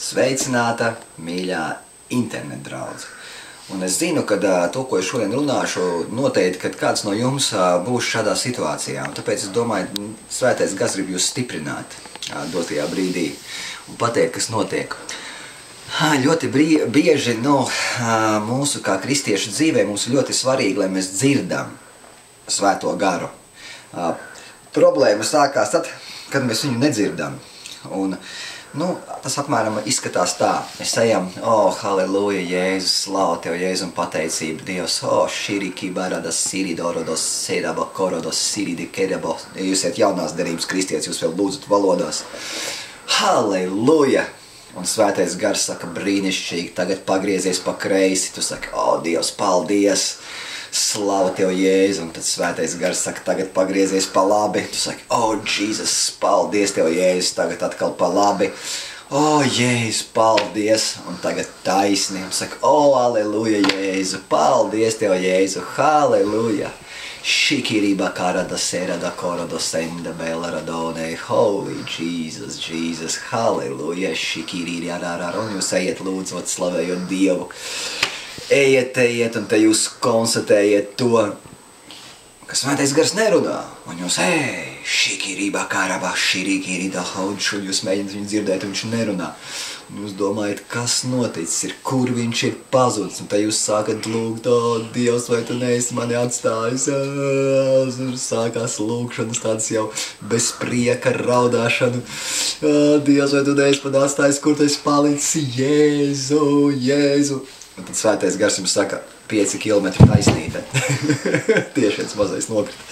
Sveicināta, mīļā internet draudze. Un es zinu, ka to, ko es šodien runāšu, noteikti, ka kāds no jums būs šādā situācijā. Un tāpēc es domāju, svētais gars grib jūs stiprināt dotajā brīdī un pateikt, kas notiek. Ļoti bieži nu, ā, mūsu kā kristiešu dzīvē mums ļoti svarīgi, lai mēs dzirdam svēto garu. Problēma sākās tad, kad mēs viņu nedzirdam. Un, nu, tas apmēram izskatās tā. Mēs ejam, oh, halleluja, Jēzus, slavu Tev, Jēzus, un pateicība Dievs, oh, širiki baradas, siridorodos, sēdaba, korodos, siridi, kerebo. Ja jūs esat jaunās derības kristietis, jūs vēl lūdzat valodās. Halleluja! Un svētais gars saka, brīnišķīgi, tagad pagriezies pa kreisi. Tu saki, o, oh, Dievs, paldies! Slavu tev, Jēzu! Un tad svētais gars saka, tagad pagriezies pa labi. Tu saki, o, oh, Jēzus, paldies tev, Jēzus! Tagad atkal pa labi. O, oh, Jēzus, paldies! Un tagad taisni. Un saka, o, oh, aleluja, Jēzu! Paldies tev, Jēzu! Halleluja! Shikiriba karada serada korodo senda bela radone. Holy Jesus, Jesus, halleluja, shikiriri arara. Un jūs ejiet lūdzot, slavējot Dievu. Ejiet, ejiet, un te jūs konstatējiet to, ka svētais gars nerunā. Un jūs, ej, šikirība karaba, širikirīda haudšu, jūs mēģināt viņu dzirdēt, un viņš nerunā. Un jūs domājat, kas noticis ir, kur viņš ir pazudis, un te jūs sākat lūgt, o, Dievs, vai tu neesi mani atstājis? Un sākās lūgšanas tāds jau bez prieka raudāšana. Ā, Dievs, vai tu neesi mani atstājis, kur tu esi palicis? Jēzu, Jēzu. Un tad svētais gars jums saka, 5 km taisnība. Tieši viens mazais nokrita.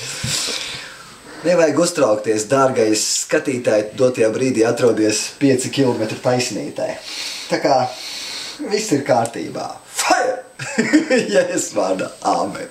Nevajag uztraukties, dārgais skatītāji, dotajā brīdī atrodies 5 km taisnītē. Tā kā viss ir kārtībā. Fire! Jēzus vārdā. Āmen.